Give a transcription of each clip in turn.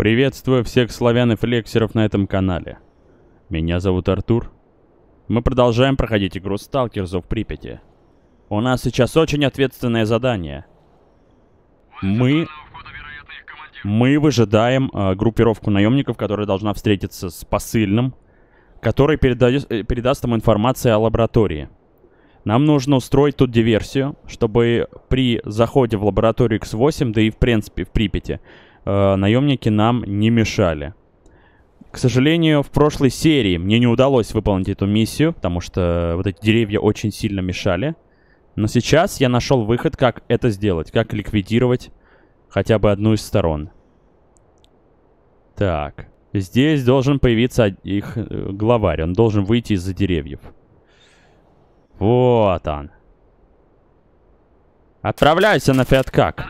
Приветствую всех славян и флексеров на этом канале. Меня зовут Артур. Мы продолжаем проходить игру Сталкер Зов Припяти. У нас сейчас очень ответственное задание. Мы... Мы выжидаем э, группировку наемников, которая должна встретиться с посыльным, который передает, э, передаст нам информацию о лаборатории. Нам нужно устроить тут диверсию, чтобы при заходе в лабораторию X8, да и в принципе в Припяти, э, наемники нам не мешали. К сожалению, в прошлой серии мне не удалось выполнить эту миссию, потому что вот эти деревья очень сильно мешали. Но сейчас я нашел выход, как это сделать, как ликвидировать хотя бы одну из сторон. Так, здесь должен появиться их э, главарь, он должен выйти из-за деревьев. Вот он. Отправляйся на Фиаткак.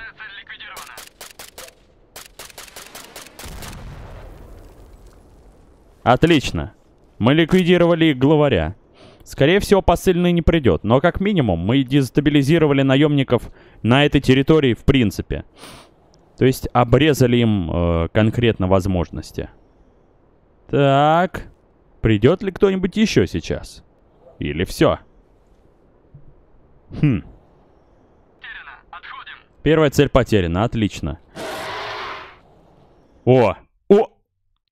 Отлично. Мы ликвидировали их главаря. Скорее всего, посыльный не придет, но как минимум мы дестабилизировали наемников на этой территории в принципе. То есть обрезали им э, конкретно возможности. Так. Придет ли кто-нибудь еще сейчас? Или все? Хм. Первая цель потеряна, отлично. О!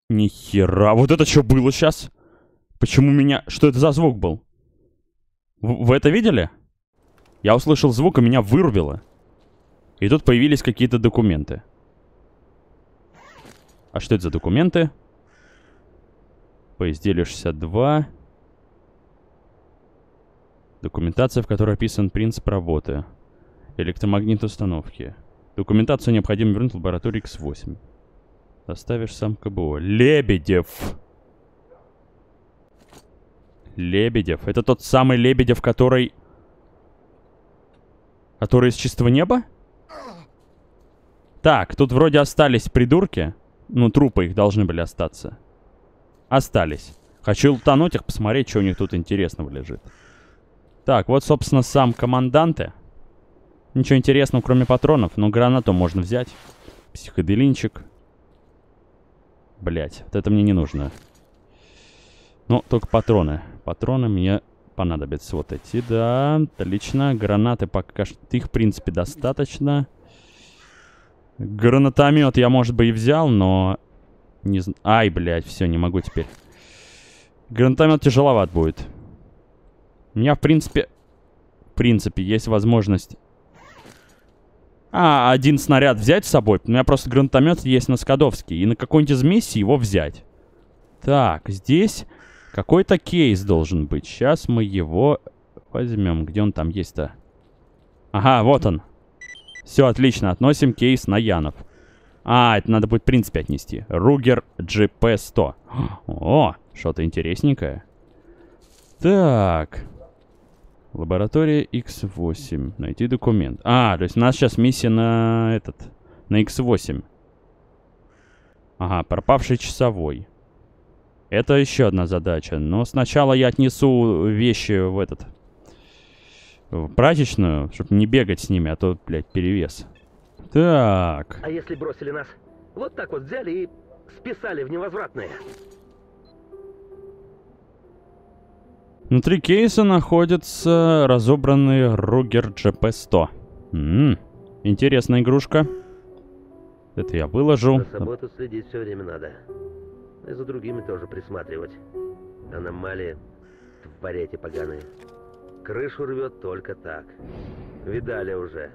Нихера, вот это что было сейчас? Почему меня... Что это за звук был? В вы это видели? Я услышал звук, и меня вырубило. И тут появились какие-то документы. А что это за документы? По изделию 62. Документация, в которой описан принцип работы. Электромагнитной установки. Документацию необходимо вернуть в лабораторию X8. Оставишь сам КБО. Лебедев! Лебедев. Это тот самый Лебедев, который... Который из чистого неба? Так, тут вроде остались придурки. Ну, трупы их должны были остаться. Остались. Хочу лутануть их, посмотреть, что у них тут интересного лежит. Так, вот, собственно, сам команданты. Ничего интересного, кроме патронов, но гранату можно взять. Психоделинчик. Блять, вот это мне не нужно. Ну, только патроны. Патроны мне понадобятся вот эти, да. Отлично. Гранаты пока что их, в принципе, достаточно. Гранатомет я, может быть, и взял, но... Не. Ай, блядь, все, не могу теперь. Гранатомет тяжеловат будет. У меня, в принципе... В принципе, есть возможность... А, один снаряд взять с собой. У меня просто гранатомет есть на Скадовске. И на какой-нибудь из миссий его взять. Так, здесь какой-то кейс должен быть. Сейчас мы его возьмем. Где он там есть-то? Ага, вот он. Все, отлично. Относим кейс на Янов. А, это надо будет в принципе отнести. Ругер GP100. О, что-то интересненькое. Так. Лаборатория X8. Найти документ. А, то есть у нас сейчас миссия на этот... На X8. Ага, пропавший часовой. Это еще одна задача. Но сначала я отнесу вещи в этот в прачечную, чтобы не бегать с ними, а то, блядь, перевес. Так. А если бросили нас? Вот так вот взяли и списали в невозвратное. Внутри кейса находится разобранный Ругер GP100. Ммм, интересная игрушка. Это я выложу. За собой тут следить все время надо. И за другими тоже присматривать. Аномалии в эти поганые. Крышу рвет только так. Видали уже.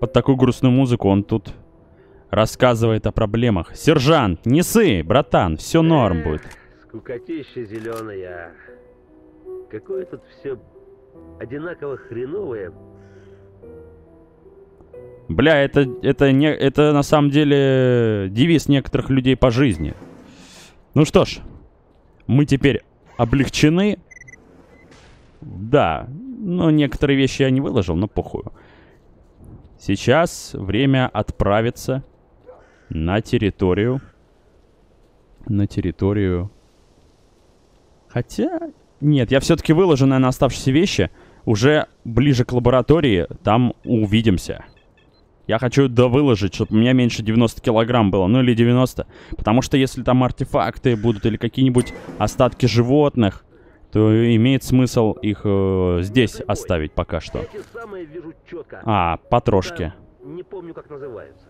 Под такую грустную музыку он тут рассказывает о проблемах. Сержант, не сы, братан, все норм будет. Скукотища зеленая. Какое тут все одинаково хреновое. Бля, это, это, не, это на самом деле девиз некоторых людей по жизни. Ну что ж, мы теперь облегчены. Да, но некоторые вещи я не выложил, но похую. Сейчас время отправиться на территорию. На территорию... Хотя... Нет, я все-таки выложу, наверное, оставшиеся вещи. Уже ближе к лаборатории, там увидимся. Я хочу довыложить, чтобы у меня меньше 90 килограмм было, ну или 90. Потому что если там артефакты будут или какие-нибудь остатки животных, то имеет смысл их э, здесь оставить пока что. А, потрошки. Не помню, как называются.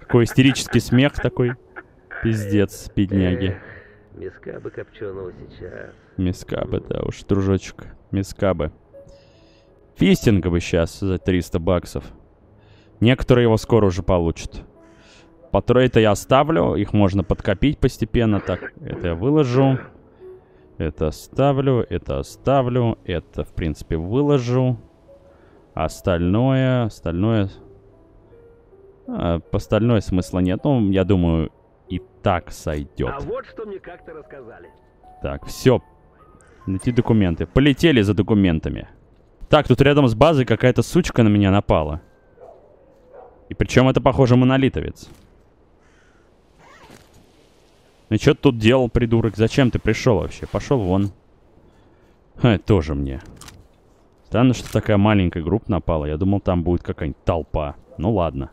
Какой истерический смех такой. Пиздец, бедняги. Миска бы копченого сейчас. Мискабы, да уж, дружочек. Мискабы. Фистинга бы сейчас за 300 баксов. Некоторые его скоро уже получат. Патроиты я оставлю, их можно подкопить постепенно. Так, это я выложу. Это оставлю, это оставлю, это, в принципе, выложу. Остальное, остальное... А, по остальное смысла нет. Ну, я думаю, и так сойдет. А вот что мне как-то рассказали. Так, все. Найти документы. Полетели за документами. Так, тут рядом с базой какая-то сучка на меня напала. И причем это, похоже, монолитовец. Ну что ты тут делал, придурок? Зачем ты пришел вообще? Пошел вон. Ха, тоже мне. Странно, что такая маленькая группа напала. Я думал, там будет какая-нибудь толпа. Ну ладно.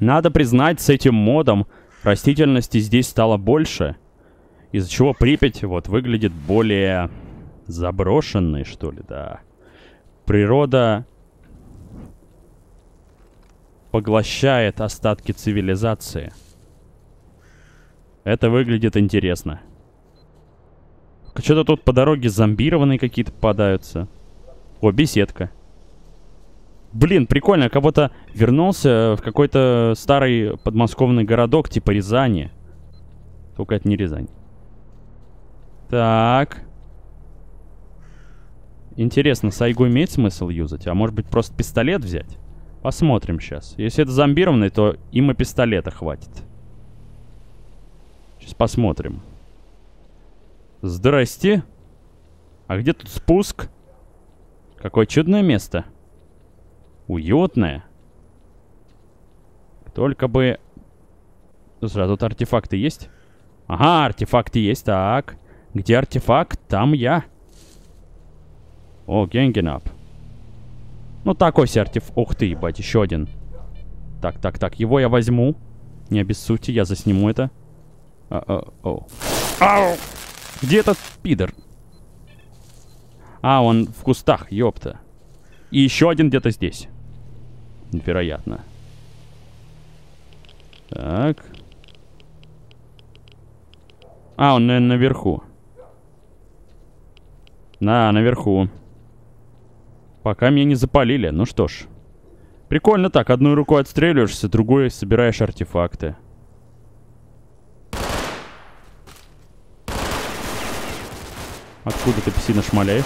Надо признать, с этим модом растительности здесь стало больше. Из-за чего Припять вот выглядит более заброшенной, что ли, да. Природа поглощает остатки цивилизации. Это выглядит интересно. Что-то тут по дороге зомбированные какие-то попадаются. О, беседка. Блин, прикольно, как будто вернулся в какой-то старый подмосковный городок, типа Рязани. Только это не Рязань. Так. Интересно, Сайгу имеет смысл юзать? А может быть просто пистолет взять? Посмотрим сейчас. Если это зомбированный, то им и пистолета хватит. Сейчас посмотрим. Здрасте. А где тут спуск? Какое чудное место. Уютное. Только бы... А тут артефакты есть? Ага, артефакты есть, так. Где артефакт? Там я. О, Генгенап. Ну, такой себе артефакт. Ух ты, ебать, еще один. Так, так, так, его я возьму. Не обессудьте, я засниму это. А, а, о. Ау! Где этот пидор? А, он в кустах, ёпта. И еще один где-то здесь. Вероятно. Так. А, он, наверное, наверху. На, наверху. Пока меня не запалили. Ну что ж. Прикольно так. Одной рукой отстреливаешься, другой собираешь артефакты. Откуда ты псина шмаляешь?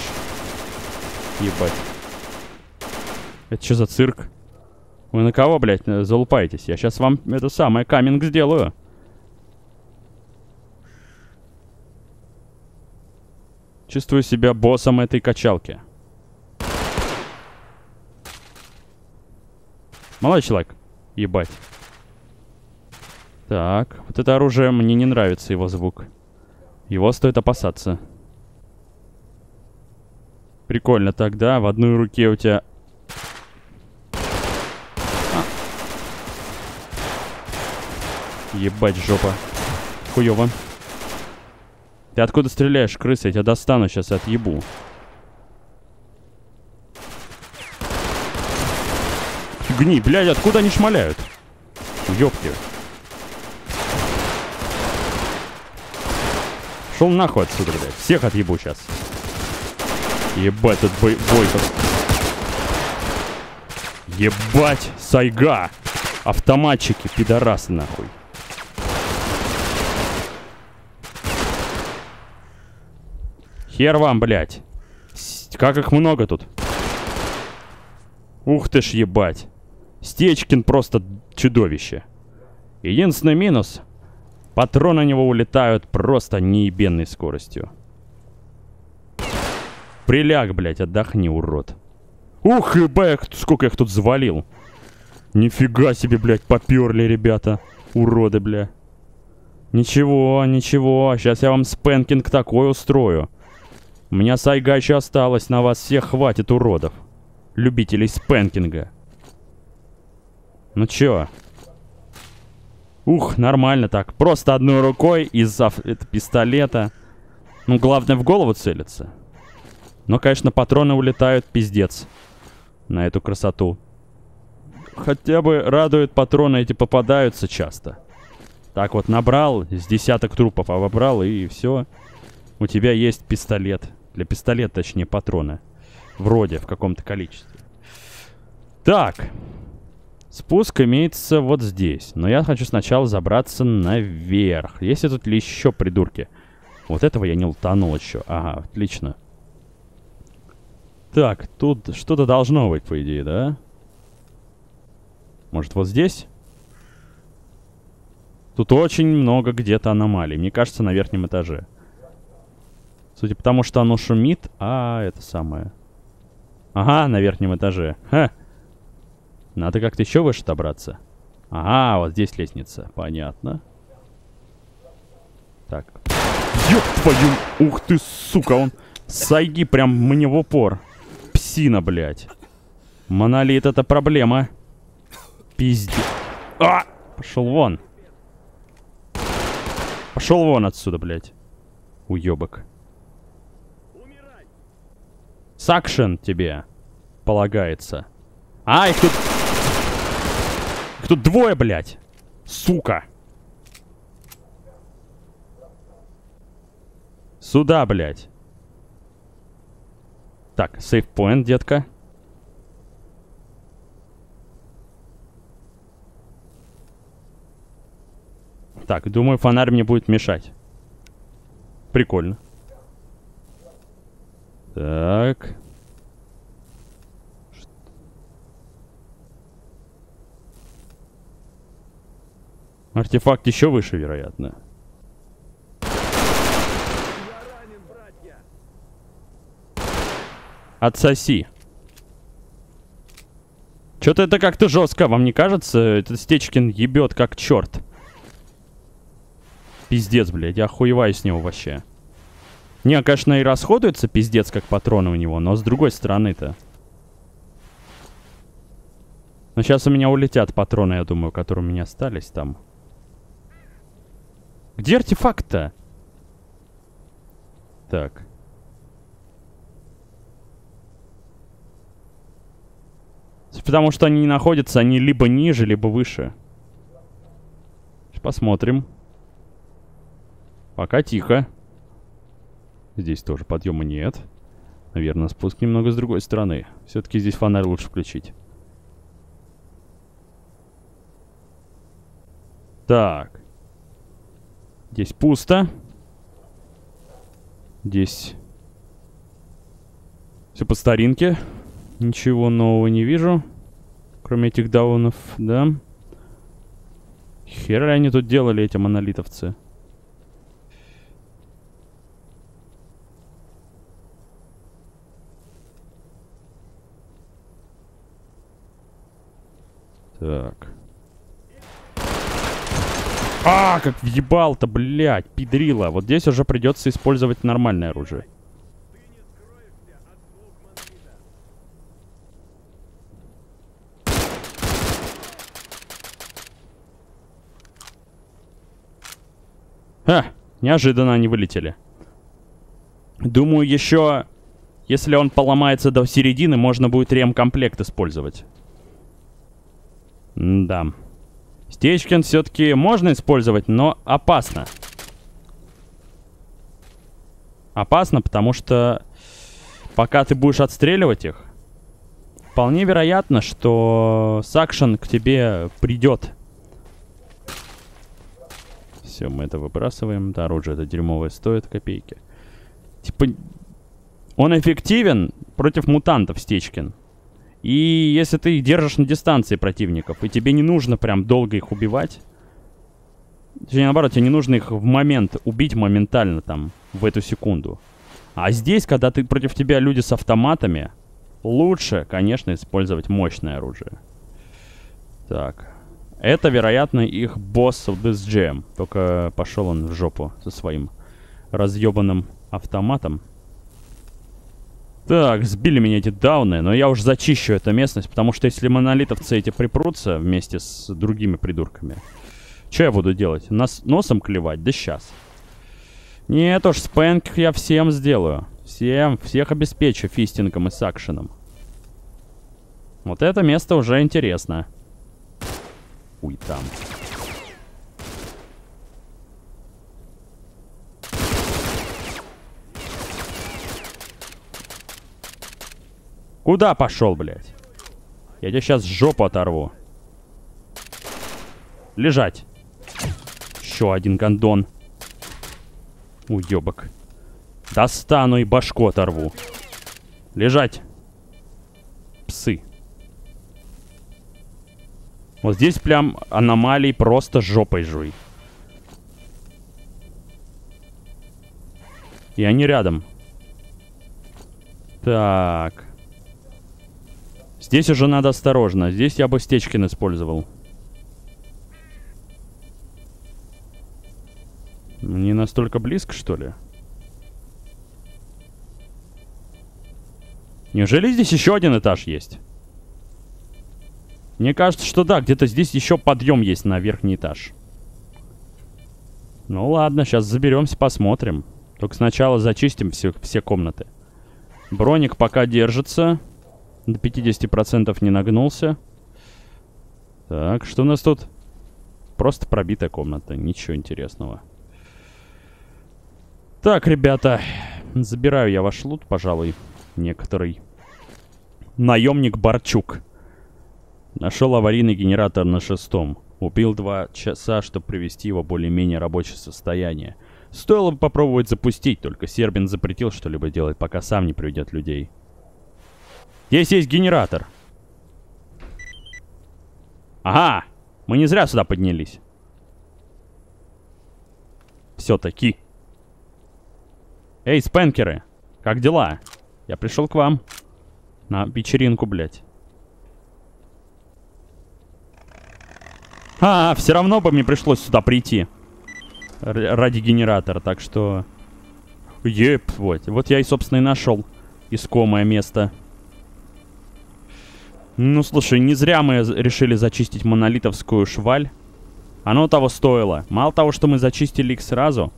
Ебать. Это что за цирк? Вы на кого, блядь, залупаетесь? Я сейчас вам это самое каминг сделаю. Чувствую себя боссом этой качалки. Молодой человек. Ебать. Так, вот это оружие, мне не нравится его звук. Его стоит опасаться. Прикольно тогда. В одной руке у тебя... Ебать, жопа. Хуёво. Ты откуда стреляешь, крыса? Я тебя достану сейчас отъебу. Гни, блядь, откуда они шмаляют? Ёпки. Шел нахуй отсюда, блядь. Всех отъебу сейчас. Ебать, тут бой, бой. Ебать, сайга! Автоматчики, пидорасы, нахуй. Хер вам, блядь. Как их много тут. Ух ты ж, ебать. Стечкин просто чудовище. Единственный минус. Патроны на него улетают просто неебенной скоростью. Приляг, блядь, отдохни, урод. Ух, ебать, сколько я их тут завалил. Нифига себе, блядь, поперли, ребята. Уроды, бля. Ничего, ничего. Сейчас я вам спенкинг такой устрою. У меня сайга еще осталось. На вас всех хватит, уродов. любителей спенкинга. Ну чё? Ух, нормально так. Просто одной рукой из пистолета. Ну, главное в голову целиться. Но, конечно, патроны улетают пиздец на эту красоту. Хотя бы радует, патроны эти попадаются часто. Так вот, набрал, с десяток трупов обобрал, и все. У тебя есть пистолет. Для пистолета, точнее, патроны. Вроде, в каком-то количестве. Так. Спуск имеется вот здесь. Но я хочу сначала забраться наверх. Есть ли тут ли еще придурки? Вот этого я не лутанул еще. Ага, отлично. Так, тут что-то должно быть, по идее, да? Может, вот здесь? Тут очень много где-то аномалий. Мне кажется, на верхнем этаже. Судя по тому, что оно шумит. А, это самое. Ага, на верхнем этаже. Ха! Надо как-то еще выше добраться. Ага, вот здесь лестница. Понятно. Так. Ёб твою... Ух ты, сука, он... Сайги прям мне в упор псина, блядь. Монолит — это проблема. Пиздец. А! Пошел вон. Пошел вон отсюда, блядь. Уебок. Сакшен тебе полагается. А, их тут... Их тут двое, блядь. Сука. Сюда, блядь. Так, сейф-поинт, детка. Так, думаю, фонарь мне будет мешать. Прикольно. Так. Артефакт еще выше, вероятно. Отсоси. Что-то это как-то жестко, вам не кажется? Этот Стечкин ебет как черт. Пиздец, блядь, я охуеваю с него вообще. Не, конечно, и расходуется пиздец, как патроны у него, но с другой стороны-то. Но сейчас у меня улетят патроны, я думаю, которые у меня остались там. Где артефакт-то? Так. Потому что они не находятся, они либо ниже, либо выше. Посмотрим. Пока тихо. Здесь тоже подъема нет. Наверное, спуск немного с другой стороны. Все-таки здесь фонарь лучше включить. Так. Здесь пусто. Здесь все по старинке. Ничего нового не вижу. Кроме этих даунов, да? Хера они тут делали, эти монолитовцы. Так. А, как въебал-то, блядь, пидрила. Вот здесь уже придется использовать нормальное оружие. А, неожиданно они вылетели. Думаю, еще... Если он поломается до середины, можно будет ремкомплект использовать. Да. Стечкин все-таки можно использовать, но опасно. Опасно, потому что пока ты будешь отстреливать их, вполне вероятно, что Сакшен к тебе придет все, мы это выбрасываем. Да, оружие это дерьмовое стоит копейки. Типа, он эффективен против мутантов, Стечкин. И если ты их держишь на дистанции противников, и тебе не нужно прям долго их убивать, точнее, наоборот, тебе не нужно их в момент убить моментально там, в эту секунду. А здесь, когда ты против тебя люди с автоматами, лучше, конечно, использовать мощное оружие. Так, это, вероятно, их босс в This Jam. Только пошел он в жопу со своим разъебанным автоматом. Так, сбили меня эти дауны, но я уже зачищу эту местность, потому что если монолитовцы эти припрутся вместе с другими придурками, что я буду делать? Нас носом клевать? Да сейчас. Нет уж, спэнк я всем сделаю. Всем, всех обеспечу фистингом и сакшеном. Вот это место уже интересно. Уй, там. Куда пошел, блядь? Я тебе сейчас жопу оторву. Лежать. Еще один гондон. Уебок. Достану и башку оторву. Лежать. Псы. Вот здесь прям аномалий просто жопой жуй. И они рядом. Так. Здесь уже надо осторожно. Здесь я бы Стечкин использовал. Не настолько близко, что ли? Неужели здесь еще один этаж есть? Мне кажется, что да, где-то здесь еще подъем есть на верхний этаж. Ну ладно, сейчас заберемся, посмотрим. Только сначала зачистим все, все комнаты. Броник пока держится. До 50% не нагнулся. Так, что у нас тут? Просто пробитая комната. Ничего интересного. Так, ребята. Забираю я ваш лут, пожалуй. Некоторый. Наемник Барчук. Нашел аварийный генератор на шестом. Убил два часа, чтобы привести его в более-менее рабочее состояние. Стоило бы попробовать запустить, только Сербин запретил что-либо делать, пока сам не приведет людей. Здесь есть генератор. Ага, мы не зря сюда поднялись. Все-таки. Эй, спенкеры, как дела? Я пришел к вам. На вечеринку, блядь. А, все равно бы мне пришлось сюда прийти. Р ради генератора, так что... Еп, вот. Вот я и, собственно, и нашел искомое место. Ну, слушай, не зря мы решили зачистить монолитовскую шваль. Оно того стоило. Мало того, что мы зачистили их сразу,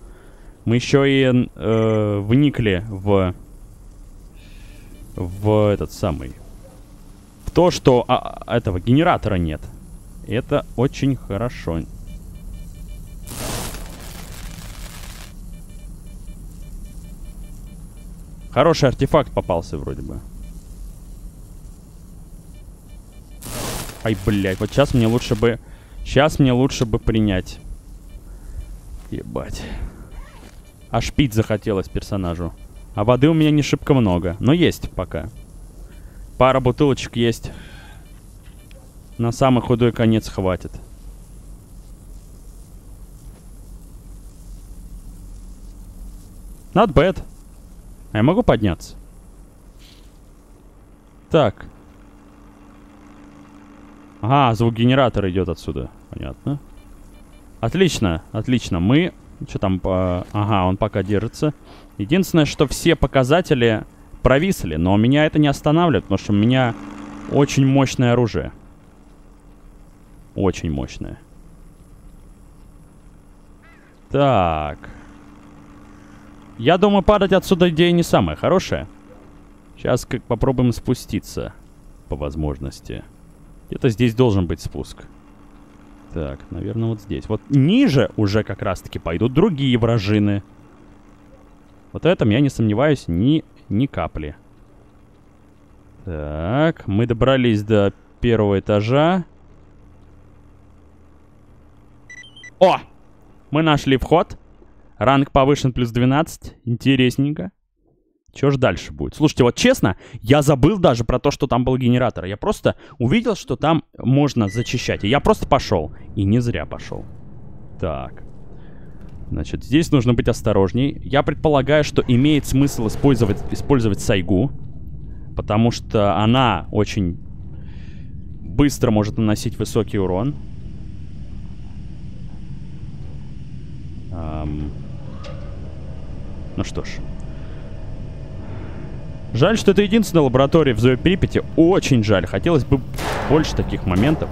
мы еще и э, вникли в... В этот самый... В то, что а, этого генератора нет. Это очень хорошо. Хороший артефакт попался вроде бы. Ай, блядь, вот сейчас мне лучше бы... Сейчас мне лучше бы принять. Ебать. Аж пить захотелось персонажу. А воды у меня не шибко много, но есть пока. Пара бутылочек есть. На самый худой конец хватит. Not bad. А я могу подняться? Так. Ага, звук генератора идет отсюда. Понятно. Отлично, отлично. Мы... Что там по... Ага, он пока держится. Единственное, что все показатели провисли, но меня это не останавливает, потому что у меня очень мощное оружие. Очень мощное. Так. Я думаю, падать отсюда идея не самая хорошая. Сейчас как попробуем спуститься по возможности. Где-то здесь должен быть спуск. Так, наверное, вот здесь. Вот ниже уже как раз-таки пойдут другие вражины. Вот в этом я не сомневаюсь ни, ни капли. Так, мы добрались до первого этажа. О! Мы нашли вход. Ранг повышен плюс 12. Интересненько. Что же дальше будет? Слушайте, вот честно, я забыл даже про то, что там был генератор. Я просто увидел, что там можно зачищать. И я просто пошел. И не зря пошел. Так. Значит, здесь нужно быть осторожней. Я предполагаю, что имеет смысл использовать, использовать сайгу. Потому что она очень быстро может наносить высокий урон. Эм... Ну что ж. Жаль, что это единственная лаборатория в Зое Припяти. Очень жаль. Хотелось бы больше таких моментов.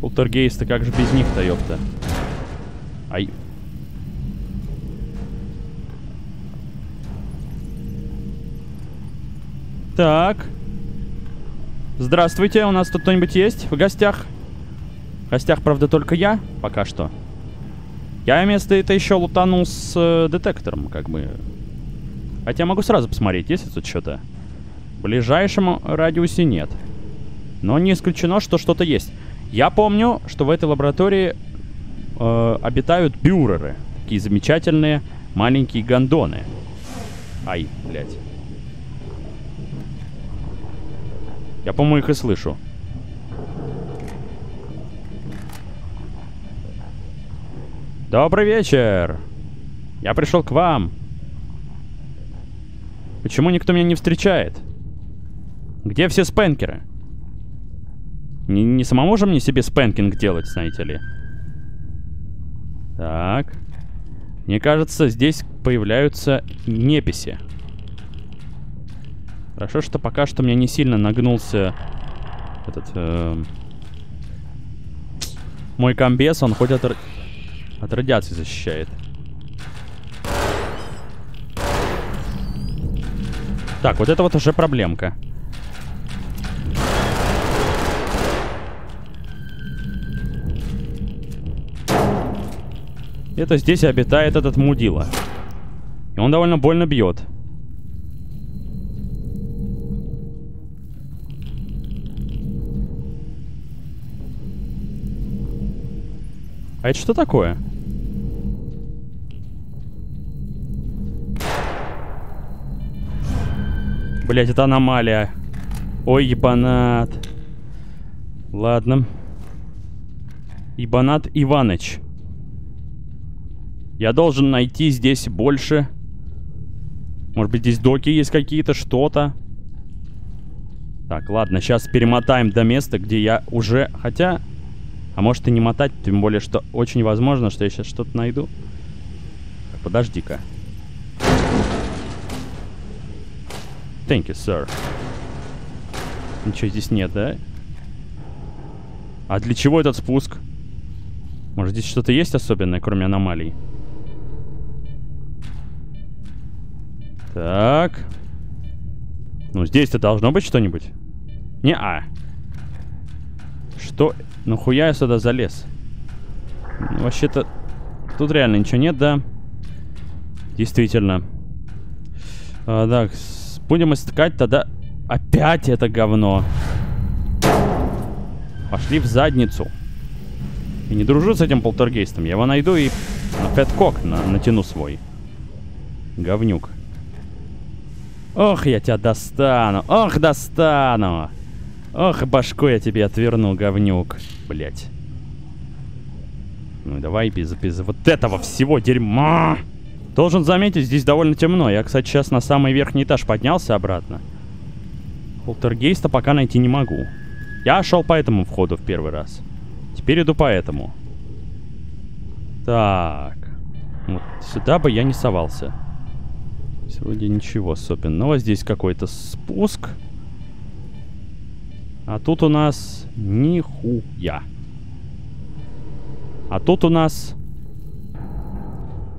Полтергейсты, как же без них-то, ёпта? Ай. Так. Здравствуйте, у нас тут кто-нибудь есть в гостях? В гостях, правда, только я, пока что. Я вместо это еще лутанул с э, детектором, как бы. Хотя могу сразу посмотреть, есть ли тут что-то. В ближайшем радиусе нет. Но не исключено, что что-то есть. Я помню, что в этой лаборатории э, обитают бюреры. Такие замечательные маленькие гондоны. Ай, блядь. Я, по-моему, их и слышу. Добрый вечер. Я пришел к вам. Почему никто меня не встречает? Где все спенкеры? Не, не самому же мне себе спенкинг делать, знаете ли. Так. Мне кажется, здесь появляются неписи. Хорошо, что пока что мне не сильно нагнулся этот... Э, мой комбез, он хоть от, от радиации защищает. Так, вот это вот уже проблемка. Это здесь обитает этот мудила. И он довольно больно бьет. А это что такое? Блять, это аномалия. Ой, ебанат. Ладно. Ибанат Иваныч. Я должен найти здесь больше. Может быть, здесь доки есть какие-то, что-то. Так, ладно, сейчас перемотаем до места, где я уже... Хотя... А может и не мотать, тем более, что очень возможно, что я сейчас что-то найду. Подожди-ка. Thank you, sir. Ничего здесь нет, да? А для чего этот спуск? Может, здесь что-то есть особенное, кроме аномалий? Так. Ну, здесь-то должно быть что-нибудь. Не-а. Что? Ну, хуя я сюда залез? Вообще-то... Тут реально ничего нет, да? Действительно. А, так, будем искать тогда... Опять это говно. Пошли в задницу. И не дружу с этим полтергейстом. Я его найду и на фэткок на натяну свой. Говнюк. Ох, я тебя достану. Ох, достану. Ох, башку я тебе отверну, говнюк. Блять. Ну давай без, без вот этого всего дерьма. Должен заметить, здесь довольно темно. Я, кстати, сейчас на самый верхний этаж поднялся обратно. Полтергейста пока найти не могу. Я шел по этому входу в первый раз. Теперь иду по этому. Так. Вот сюда бы я не совался. Вроде ничего особенного. Здесь какой-то спуск. А тут у нас нихуя. А тут у нас...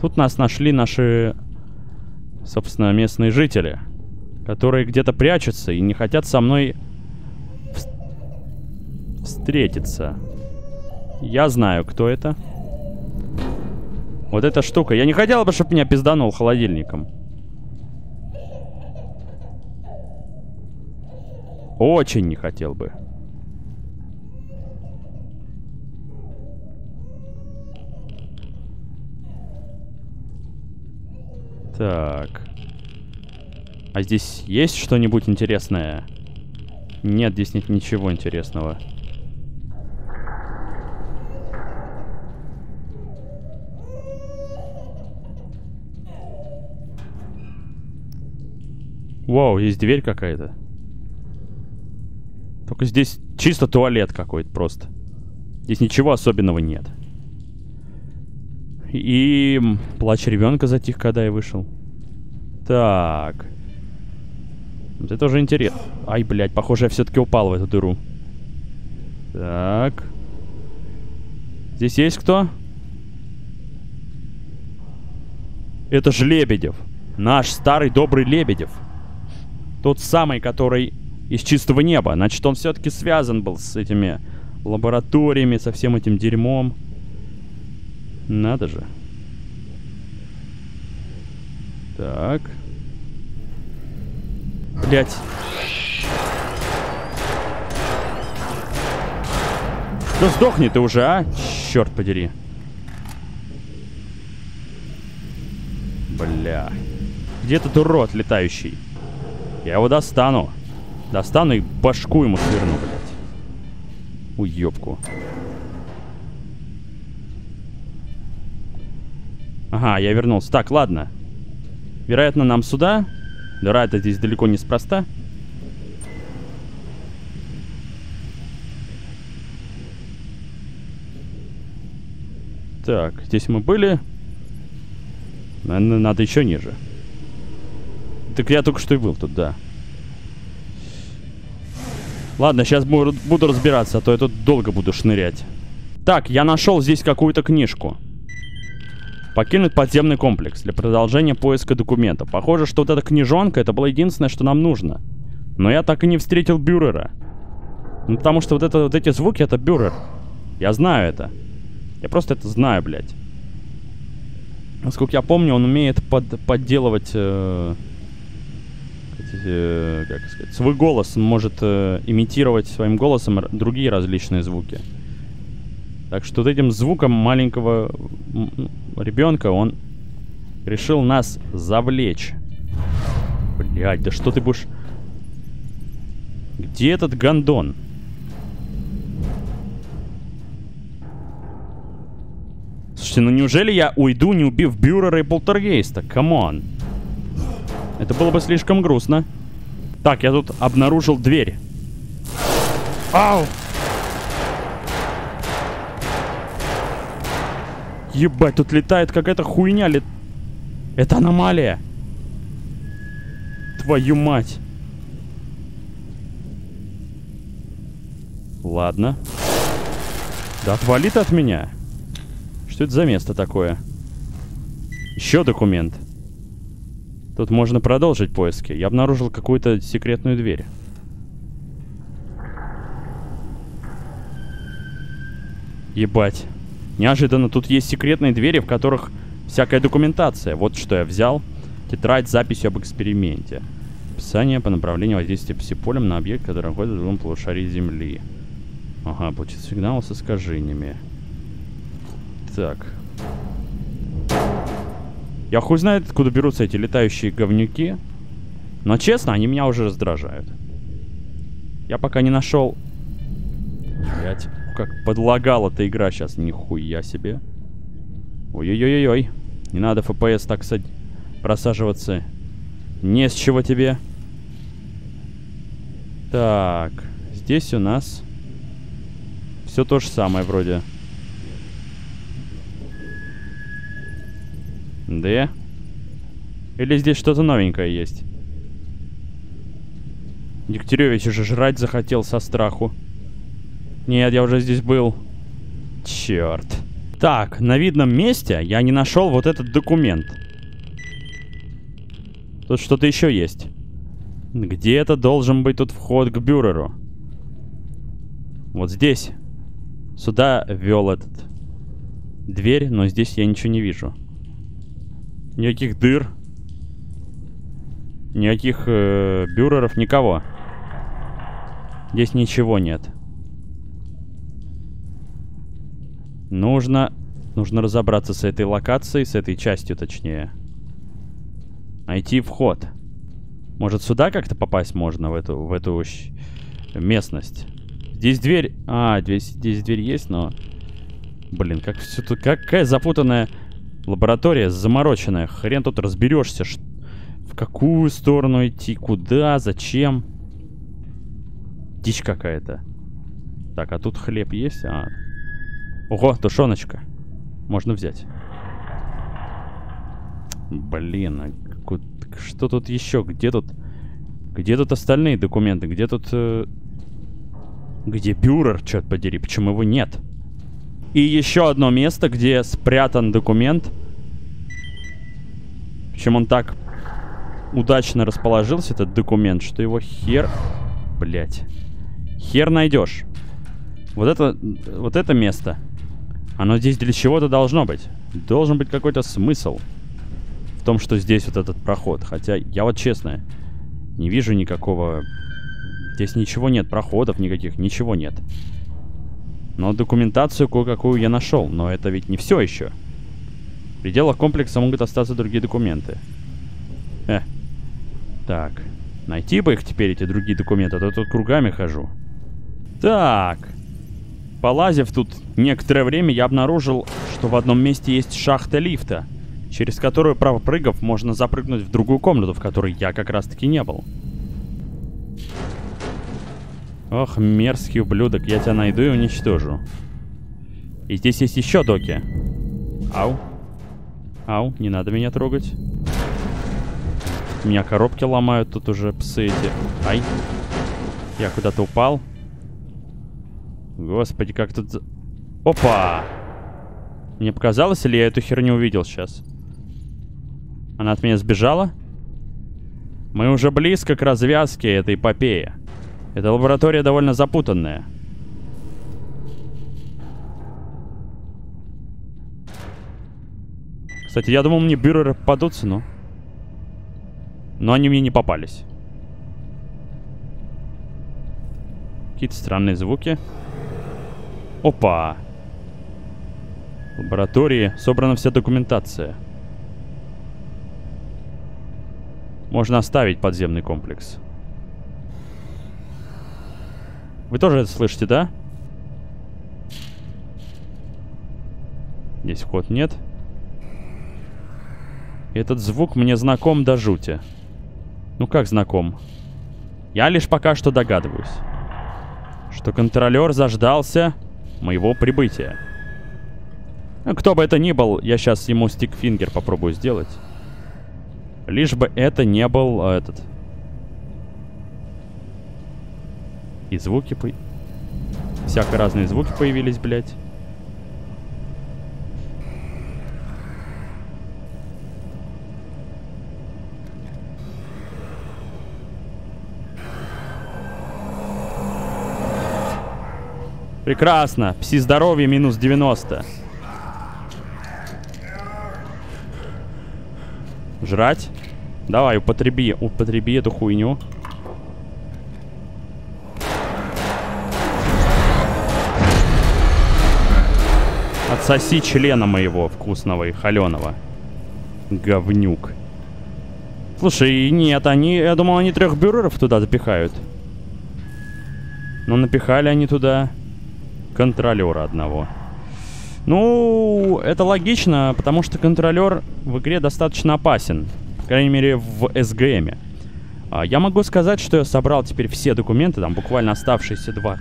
Тут нас нашли наши, собственно, местные жители. Которые где-то прячутся и не хотят со мной встретиться. Я знаю, кто это. Вот эта штука. Я не хотел бы, чтобы меня пизданул холодильником. Очень не хотел бы. Так. А здесь есть что-нибудь интересное? Нет, здесь нет ничего интересного. Вау, есть дверь какая-то. Только здесь чисто туалет какой-то просто. Здесь ничего особенного нет. И плач ребенка затих, когда я вышел. Так. Это уже интересно. Ай, блядь, похоже, я все-таки упал в эту дыру. Так. Здесь есть кто? Это же Лебедев. Наш старый добрый Лебедев. Тот самый, который из чистого неба. Значит, он все-таки связан был с этими лабораториями, со всем этим дерьмом. Надо же. Так. Блять. Да сдохни ты уже, а? Черт подери. Бля. Где этот урод летающий? Я его достану. Достану и башку ему сверну, блядь. Уёбку. Ага, я вернулся. Так, ладно. Вероятно, нам сюда. Дыра это здесь далеко неспроста. Так, здесь мы были. Наверное, надо еще ниже. Так я только что и был тут, да. Ладно, сейчас буду, буду разбираться, а то я тут долго буду шнырять. Так, я нашел здесь какую-то книжку. Покинуть подземный комплекс для продолжения поиска документов. Похоже, что вот эта книжонка, это было единственное, что нам нужно. Но я так и не встретил Бюрера. Ну, потому что вот, это, вот эти звуки, это Бюрер. Я знаю это. Я просто это знаю, блядь. Насколько я помню, он умеет под, подделывать... Э, э, как сказать, свой голос. Может э, имитировать своим голосом другие различные звуки. Так что вот этим звуком маленького ребенка он решил нас завлечь. Блять, да что ты будешь... Где этот гондон? Слушайте, ну неужели я уйду, не убив Бюрера и Полтергейста? Come on. Это было бы слишком грустно. Так, я тут обнаружил дверь. Ау! Ебать, тут летает какая-то хуйня. Лет... Это аномалия. Твою мать. Ладно. Да отвали от меня. Что это за место такое? Еще документ. Тут можно продолжить поиски. Я обнаружил какую-то секретную дверь. Ебать. Неожиданно тут есть секретные двери, в которых всякая документация. Вот что я взял. Тетрадь с записью об эксперименте. Описание по направлению воздействия псиполем на объект, который находится в другом полушарии Земли. Ага, получит сигнал с искажениями. Так. Я хуй знает, откуда берутся эти летающие говнюки. Но честно, они меня уже раздражают. Я пока не нашел... Блять как подлагала эта игра сейчас, нихуя себе. Ой-ой-ой-ой. Не надо FPS так сад... просаживаться. Не с чего тебе. Так, здесь у нас все то же самое вроде. Да? Или здесь что-то новенькое есть? Дегтяревич уже жрать захотел со страху. Нет, я уже здесь был. Черт. Так, на видном месте я не нашел вот этот документ. Тут что-то еще есть. Где-то должен быть тут вход к бюреру. Вот здесь. Сюда вел этот дверь, но здесь я ничего не вижу. Никаких дыр. Никаких э, бюреров, никого. Здесь ничего нет. Нужно... Нужно разобраться с этой локацией, с этой частью точнее. Найти вход. Может сюда как-то попасть можно, в эту, в эту местность? Здесь дверь... А, здесь, здесь дверь есть, но... Блин, как все тут... Какая запутанная лаборатория, замороченная. Хрен тут разберешься, в какую сторону идти, куда, зачем. Дичь какая-то. Так, а тут хлеб есть? А. Ого, тушеночка. Можно взять. Блин, а что тут еще? Где тут... Где тут остальные документы? Где тут... Э... Где бюрер, черт подери? Почему его нет? И еще одно место, где спрятан документ. Причем он так удачно расположился, этот документ, что его хер... Блять. Хер найдешь. Вот это... Вот это место. Оно здесь для чего-то должно быть. Должен быть какой-то смысл в том, что здесь вот этот проход. Хотя я вот честно не вижу никакого... Здесь ничего нет, проходов никаких, ничего нет. Но документацию кое-какую я нашел, но это ведь не все еще. В пределах комплекса могут остаться другие документы. Э. Так. Найти бы их теперь, эти другие документы, а то тут кругами хожу. Так. Полазив тут некоторое время, я обнаружил, что в одном месте есть шахта лифта, через которую, пропрыгав, можно запрыгнуть в другую комнату, в которой я как раз-таки не был. Ох, мерзкий ублюдок, я тебя найду и уничтожу. И здесь есть еще доки. Ау. Ау, не надо меня трогать. Меня коробки ломают тут уже псы эти. Ай. Я куда-то упал. Господи, как тут... Опа! Мне показалось, или я эту херню увидел сейчас? Она от меня сбежала? Мы уже близко к развязке этой эпопеи. Эта лаборатория довольно запутанная. Кстати, я думал, мне бюреры попадутся, но... Но они мне не попались. Какие-то странные звуки. Опа! В лаборатории собрана вся документация. Можно оставить подземный комплекс. Вы тоже это слышите, да? Здесь вход нет. Этот звук мне знаком до жути. Ну как знаком? Я лишь пока что догадываюсь, что контролер заждался моего прибытия. Ну, кто бы это ни был, я сейчас ему стикфингер попробую сделать. Лишь бы это не был а, этот... И звуки по... Всяко разные звуки появились, блядь. Прекрасно. Пси-здоровье минус 90. Жрать? Давай, употреби, употреби эту хуйню. Отсоси члена моего вкусного и холеного. Говнюк. Слушай, нет, они... Я думал, они трех бюреров туда запихают. Но напихали они туда контролера одного. Ну, это логично, потому что контролер в игре достаточно опасен. По крайней мере, в СГМе. А, я могу сказать, что я собрал теперь все документы, там буквально оставшиеся два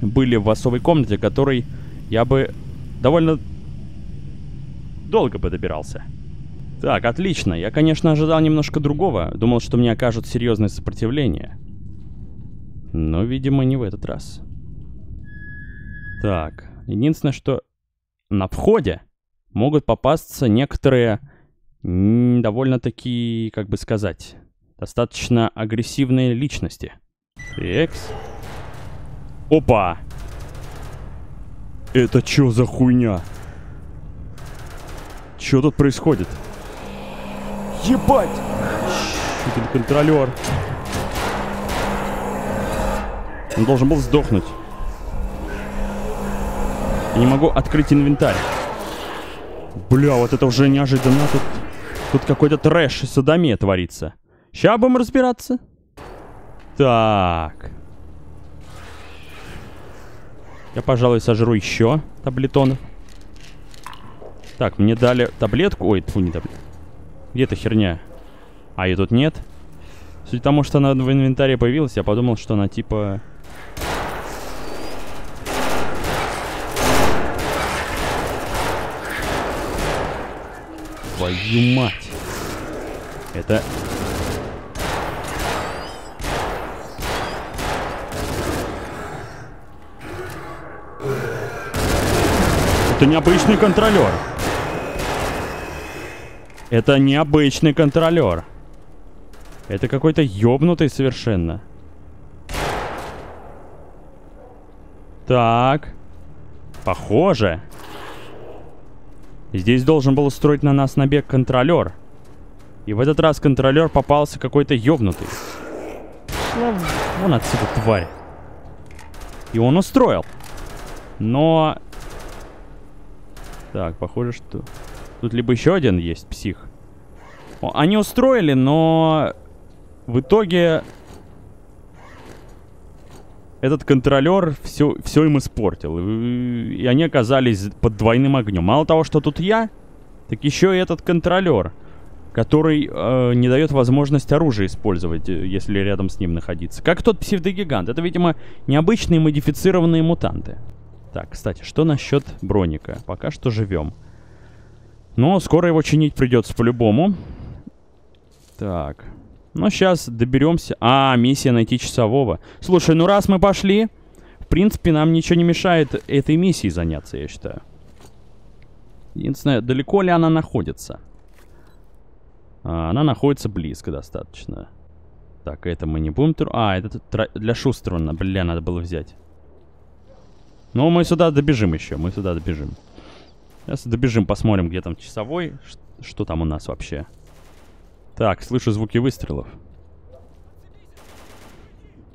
были в особой комнате, которой я бы довольно долго бы добирался. Так, отлично. Я, конечно, ожидал немножко другого. Думал, что мне окажут серьезное сопротивление. Но, видимо, не в этот раз. Так, единственное, что на входе могут попасться некоторые довольно-таки, как бы сказать, достаточно агрессивные личности. Экс. Опа! Это что за хуйня? Что тут происходит? Ебать! Щитин-контролер. Он должен был сдохнуть. Я не могу открыть инвентарь. Бля, вот это уже неожиданно. Тут, тут какой-то трэш и садомия творится. Сейчас будем разбираться. Так. Я, пожалуй, сожру еще таблетон. Так, мне дали таблетку. Ой, тьфу, не таблетку. Где-то херня? А ее тут нет. Судя по тому, что она в инвентаре появилась, я подумал, что она типа... Твою мать! Это Это необычный контролер. Это необычный контролер. Это какой-то ёбнутый совершенно. Так. Похоже. Здесь должен был устроить на нас набег контролер. И в этот раз контролер попался какой-то ёбнутый. Ну, вон отсюда, тварь. И он устроил. Но... Так, похоже, что... Тут либо еще один есть псих. О, они устроили, но... В итоге... Этот контролер все, все им испортил. И, они оказались под двойным огнем. Мало того, что тут я, так еще и этот контролер который э, не дает возможность оружие использовать, э, если рядом с ним находиться. Как тот псевдогигант. Это, видимо, необычные модифицированные мутанты. Так, кстати, что насчет броника? Пока что живем. Но скоро его чинить придется по-любому. Так. Ну, сейчас доберемся. А, миссия найти часового. Слушай, ну раз мы пошли, в принципе, нам ничего не мешает этой миссией заняться, я считаю. Единственное, далеко ли она находится? А, она находится близко достаточно. Так, это мы не будем... А, это для Шустрона. Бля, надо было взять. Но мы сюда добежим еще. Мы сюда добежим. Сейчас добежим, посмотрим, где там часовой. Что там у нас вообще? Так, слышу звуки выстрелов.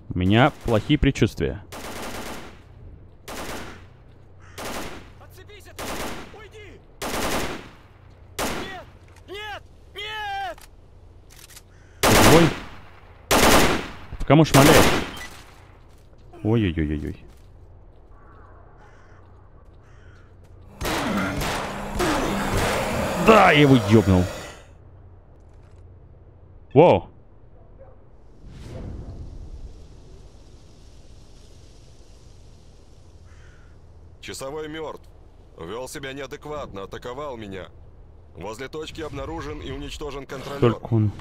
У меня плохие предчувствия. Кому шмаляет? Ой-ой-ой-ой. Да, я его ёбнул. Воу. Часовой мертв. Вел себя неадекватно, атаковал меня. Возле точки обнаружен и уничтожен контролер. Только он.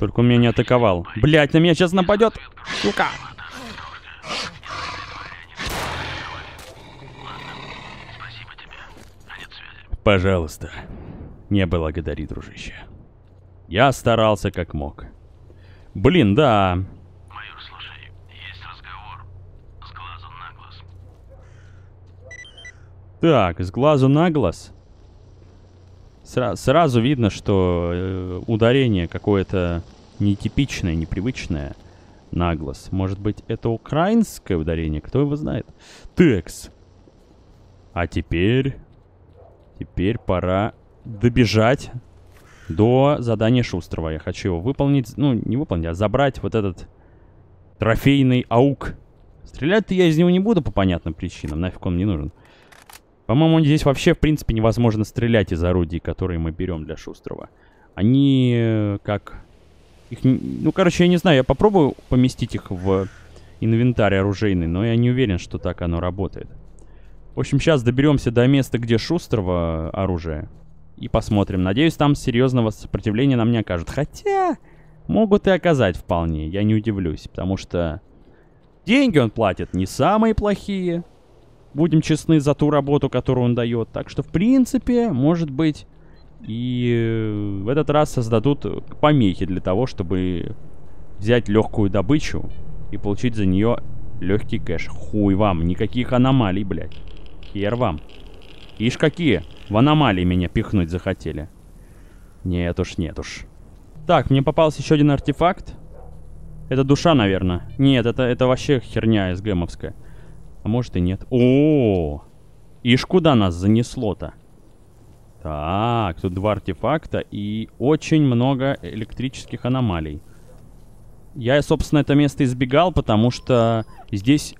Только он меня не атаковал. Блять, на меня сейчас нападет. Сука. Пожалуйста. Не благодари, дружище. Я старался как мог. Блин, да. Майор, слушай, есть разговор с глазу на глаз. Так, с глазу на глаз. Сра сразу видно, что э, ударение какое-то нетипичное, непривычное на глаз. Может быть, это украинское ударение? Кто его знает? Текс. А теперь... Теперь пора добежать до задания Шустрого. Я хочу его выполнить. Ну, не выполнить, а забрать вот этот трофейный аук. Стрелять-то я из него не буду по понятным причинам. Нафиг он не нужен. По-моему, здесь вообще, в принципе, невозможно стрелять из орудий, которые мы берем для Шустрого. Они э, как... Их, ну, короче, я не знаю, я попробую поместить их в инвентарь оружейный, но я не уверен, что так оно работает. В общем, сейчас доберемся до места, где Шустрого оружие. И посмотрим. Надеюсь, там серьезного сопротивления нам не окажут. Хотя, могут и оказать вполне. Я не удивлюсь, потому что деньги он платит не самые плохие. Будем честны за ту работу, которую он дает. Так что, в принципе, может быть, и э, в этот раз создадут помехи для того, чтобы взять легкую добычу и получить за нее легкий кэш. Хуй вам, никаких аномалий, блядь. Хер вам. Ишь какие, в аномалии меня пихнуть захотели. Нет уж, нет уж. Так, мне попался еще один артефакт. Это душа, наверное. Нет, это, это вообще херня СГМовская. А может и нет. О, -о, -о! Ишь, куда нас занесло-то? Так, тут два артефакта и очень много электрических аномалий. Я, собственно, это место избегал, потому что здесь...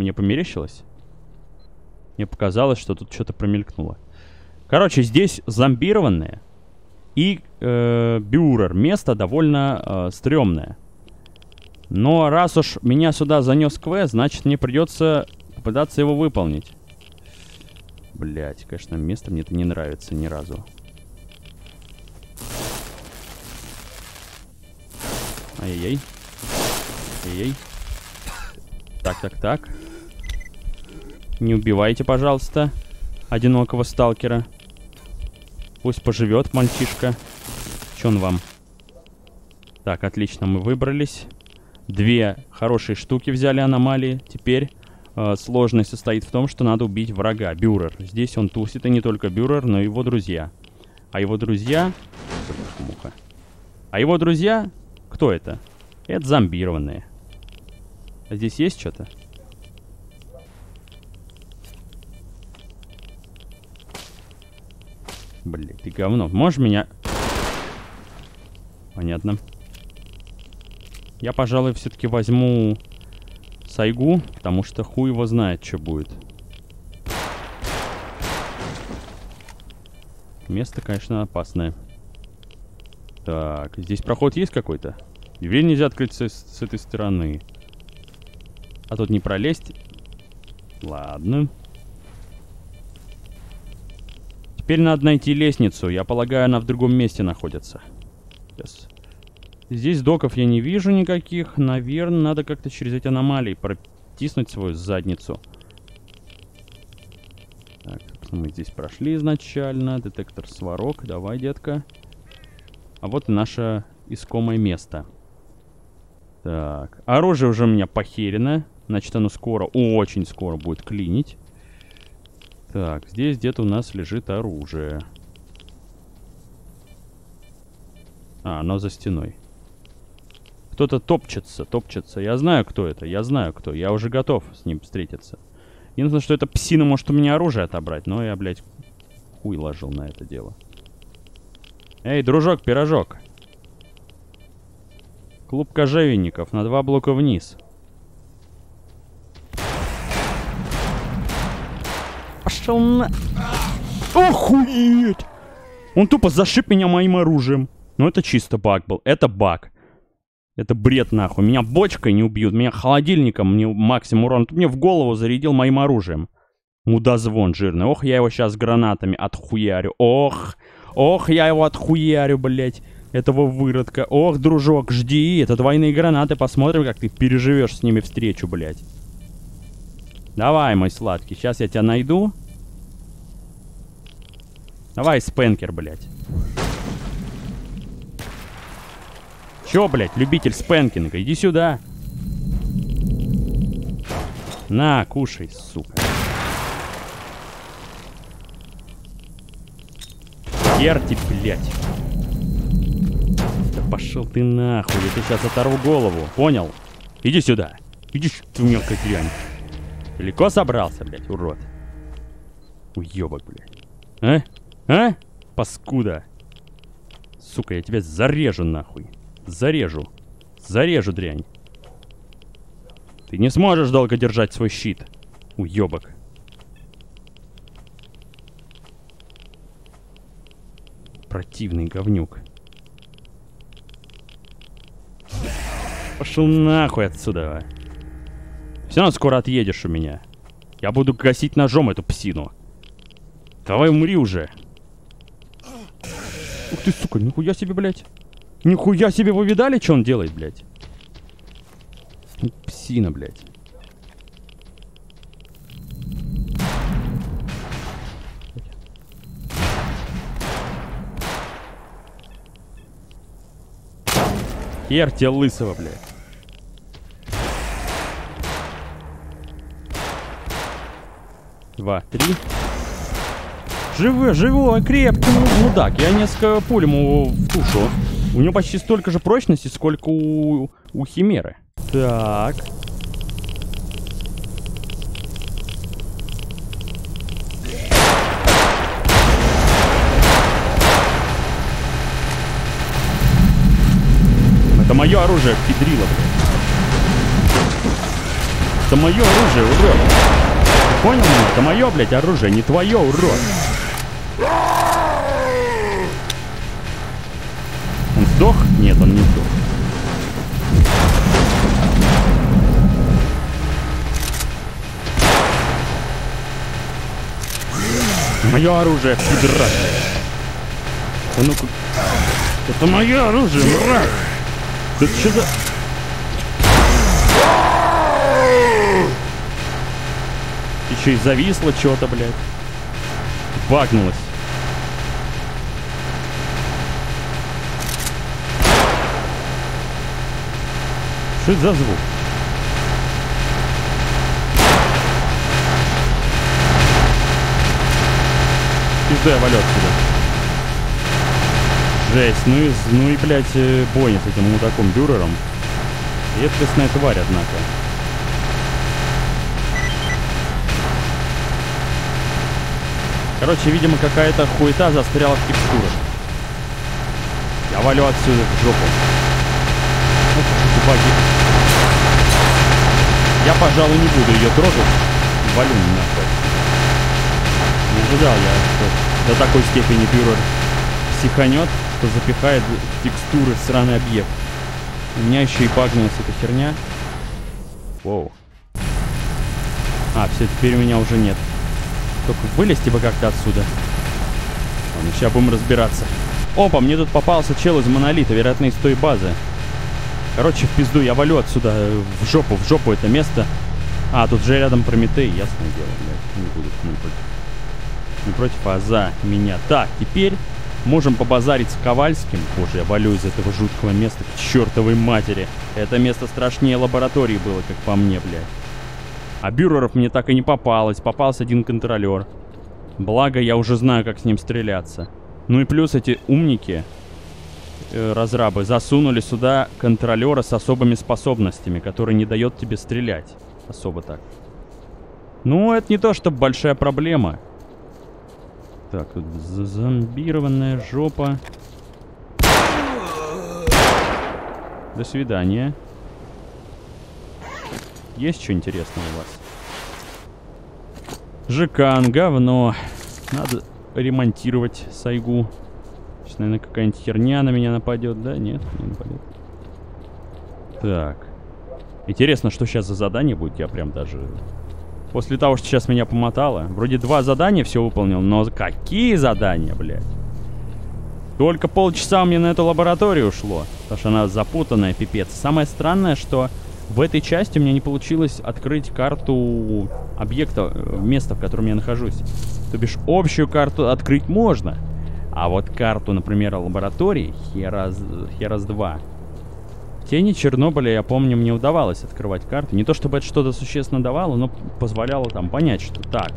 Мне померещилось? Мне показалось, что тут что-то промелькнуло. Короче, здесь зомбированное и э, бюрер. Место довольно э, стрёмное. Но раз уж меня сюда занес квест, значит мне придется Попытаться его выполнить. Блять, конечно, место мне это не нравится ни разу. Ай-яй-яй. Ай-яй. Так, так, так. Не убивайте, пожалуйста, одинокого сталкера. Пусть поживет мальчишка. Че он вам? Так, отлично, мы выбрались. Две хорошие штуки взяли аномалии. Теперь э, сложность состоит в том, что надо убить врага, Бюрер. Здесь он тусит, и не только Бюрер, но и его друзья. А его друзья... Муха. А его друзья... Кто это? Это зомбированные. А здесь есть что-то? Блять, ты говно. Можешь меня... Понятно. Я, пожалуй, все-таки возьму Сайгу, потому что хуй его знает, что будет. Место, конечно, опасное. Так, здесь проход есть какой-то? Дверь нельзя открыть с, с этой стороны. А тут не пролезть. Ладно. Теперь надо найти лестницу. Я полагаю, она в другом месте находится. Сейчас. Здесь доков я не вижу никаких. Наверное, надо как-то через эти аномалии протиснуть свою задницу. Так, мы здесь прошли изначально. Детектор сварок. Давай, детка. А вот наше искомое место. Так, оружие уже у меня похерено. Значит, оно скоро, очень скоро будет клинить. Так, здесь где-то у нас лежит оружие. А, оно за стеной. Кто-то топчется, топчется. Я знаю, кто это, я знаю, кто. Я уже готов с ним встретиться. Единственное, что эта псина может у меня оружие отобрать, но я, блядь, хуй ложил на это дело. Эй, дружок, пирожок. Клуб кожевенников на два блока вниз. На... Охуеть! Он тупо зашиб меня моим оружием. Ну это чисто баг был. Это баг. Это бред нахуй. Меня бочкой не убьют. Меня холодильником мне максимум урон. Тут мне в голову зарядил моим оружием. Мудозвон жирный. Ох, я его сейчас гранатами отхуярю. Ох, ох, я его отхуярю, блядь. Этого выродка. Ох, дружок, жди. Это двойные гранаты. Посмотрим, как ты переживешь с ними встречу, блядь. Давай, мой сладкий, сейчас я тебя найду. Давай, Спенкер, блядь. Чё, блядь, любитель спенкинга? Иди сюда. На, кушай, сука. Керти, блядь. Да пошел ты нахуй, я тебе сейчас оторву голову, понял? Иди сюда. Иди, ты мелкая дрянь. Далеко собрался, блядь, урод? Уебок, блядь. А? А? Паскуда. Сука, я тебя зарежу нахуй. Зарежу. Зарежу, дрянь. Ты не сможешь долго держать свой щит. Уебок. Противный говнюк. Пошел нахуй отсюда. А. Все равно скоро отъедешь у меня. Я буду гасить ножом эту псину. Давай умри уже. Ух ты, сука, нихуя себе, блядь. Нихуя себе, вы видали, что он делает, блядь? Псина, блядь. Хер тебе лысого, блядь. два, три. Живой, живой, крепкий мудак. Я несколько пуль ему в тушу. У него почти столько же прочности, сколько у, у Химеры. Так. Это мое оружие, педрило, блядь. Это мое оружие, урод. Понял меня? Это мое, блядь, оружие, не твое, урод. Нет, он не то. Мое оружие, пидра. А ну-ка. Это мое оружие, мрак. Да что за... Еще и зависло что-то, блядь. Багнулось. Что это за звук? Пизда валю отсюда. Жесть, ну и, ну и, блядь, э, бойня с этим мудаком Бюрером. Редкостная тварь, однако. Короче, видимо, какая-то хуета застряла в текстурах. Я валю отсюда в жопу. Ну, эти баги. Я, пожалуй, не буду ее трогать. Валю нахуй. Не ожидал я, что до такой степени бюро психанет, что запихает в текстуры сраный объект. У меня еще и багнулась эта херня. Воу. А, все, теперь меня уже нет. Только вылезти бы как-то отсюда. Ладно, сейчас будем разбираться. Опа, мне тут попался чел из монолита, вероятно, из той базы. Короче, в пизду, я валю отсюда, э, в жопу, в жопу это место. А, тут же рядом Прометей, ясное дело, блядь. Не буду не против. Не против, а за меня. Так, теперь можем побазарить с Ковальским. Боже, я валю из этого жуткого места к чертовой матери. Это место страшнее лаборатории было, как по мне, блядь. А бюреров мне так и не попалось. Попался один контролер. Благо, я уже знаю, как с ним стреляться. Ну и плюс эти умники, э, разрабы, засунули сюда контролера с особыми способностями, который не дает тебе стрелять. Особо так. Ну, это не то, чтобы большая проблема. Так, тут зомбированная жопа. До свидания. Есть что интересного у вас? Жекан, говно. Надо ремонтировать Сайгу. Сейчас, наверное, какая-нибудь херня на меня нападет. Да, нет, не нападет. Так. Интересно, что сейчас за задание будет. Я прям даже... После того, что сейчас меня помотало. Вроде два задания все выполнил, но какие задания, блядь? Только полчаса меня на эту лабораторию ушло. Потому что она запутанная, пипец. Самое странное, что в этой части у меня не получилось открыть карту объекта, э, места, в котором я нахожусь. То бишь, общую карту открыть можно. А вот карту, например, лаборатории, Хераз, Хераз 2. Тени Чернобыля, я помню, мне удавалось открывать карту. Не то чтобы это что-то существенно давало, но позволяло там понять, что так.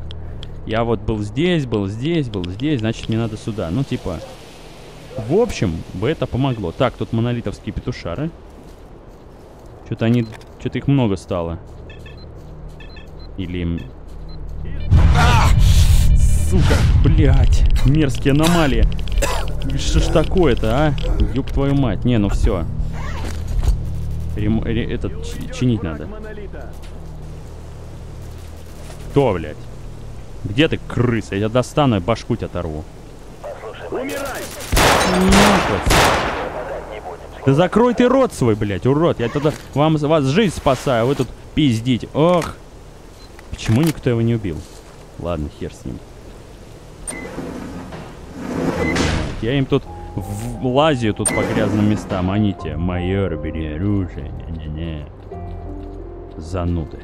Я вот был здесь, был здесь, был здесь, значит мне надо сюда. Ну, типа... В общем, бы это помогло. Так, тут монолитовские петушары. Что-то они... Что-то их много стало. Или... Сука, блядь. Мерзкие аномалии. Что ж такое-то, а? Ёб твою мать. Не, ну все. Рем... Ре... Этот, чинить надо. Кто, блядь? Где ты, крыса? Я достану и башку тебя оторву. Да закрой ты рот свой, блядь, урод. Я тогда вам, вас жизнь спасаю, а вы тут пиздите. Ох. Почему никто его не убил? Ладно, хер с ним. Я им тут лазию тут по грязным местам. Они те, майор, бери оружие. Не-не-не. Зануды.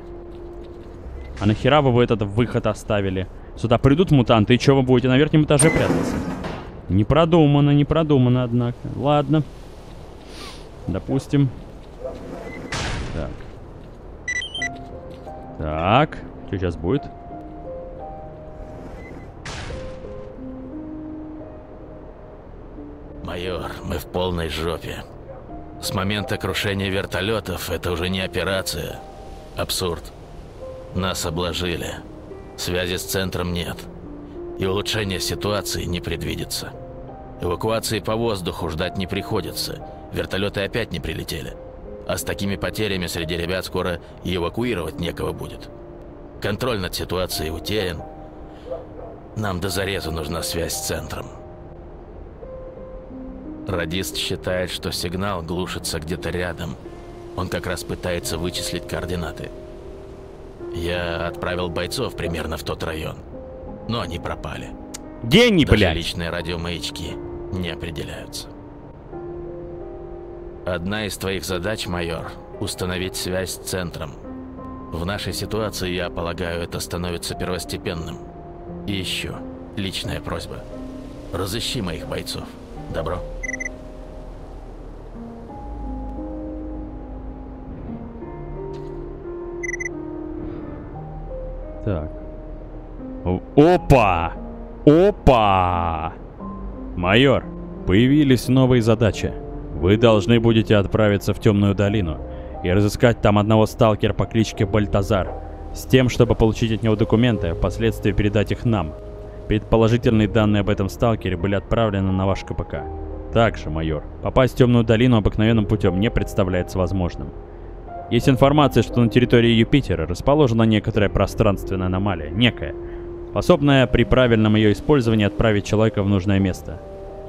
А нахера вы этот выход оставили? Сюда придут мутанты, и что вы будете на верхнем этаже прятаться? Не продумано, не продумано, однако. Ладно. Допустим. Так. Так. Что сейчас будет? Майор, мы в полной жопе. С момента крушения вертолетов это уже не операция. Абсурд. Нас обложили. Связи с центром нет. И улучшения ситуации не предвидится. Эвакуации по воздуху ждать не приходится. Вертолеты опять не прилетели. А с такими потерями среди ребят скоро и эвакуировать некого будет. Контроль над ситуацией утерян. Нам до зареза нужна связь с центром. Радист считает, что сигнал глушится где-то рядом. Он как раз пытается вычислить координаты. Я отправил бойцов примерно в тот район, но они пропали. Гений, Даже блядь! личные радиомаячки не определяются. Одна из твоих задач, майор, установить связь с центром. В нашей ситуации, я полагаю, это становится первостепенным. И еще, личная просьба. Разыщи моих бойцов. Добро? Так. Опа! Опа! Майор, появились новые задачи. Вы должны будете отправиться в Темную долину и разыскать там одного сталкера по кличке Бальтазар, с тем, чтобы получить от него документы, а впоследствии передать их нам. Предположительные данные об этом сталкере были отправлены на ваш КПК. Также, майор, попасть в Темную долину обыкновенным путем не представляется возможным. Есть информация, что на территории Юпитера расположена некоторая пространственная аномалия, некая, способная при правильном ее использовании отправить человека в нужное место.